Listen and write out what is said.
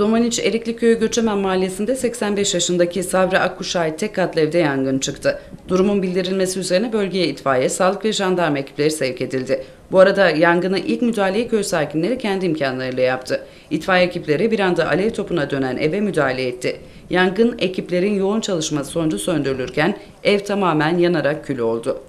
Domaniç Erikliköy Göçemen Mahallesi'nde 85 yaşındaki Sabri Akkuş'a tek katlı evde yangın çıktı. Durumun bildirilmesi üzerine bölgeye itfaiye, sağlık ve jandarma ekipleri sevk edildi. Bu arada yangına ilk müdahaleyi köy sakinleri kendi imkanlarıyla yaptı. İtfaiye ekipleri bir anda alev topuna dönen eve müdahale etti. Yangın ekiplerin yoğun çalışması sonucu söndürülürken ev tamamen yanarak kül oldu.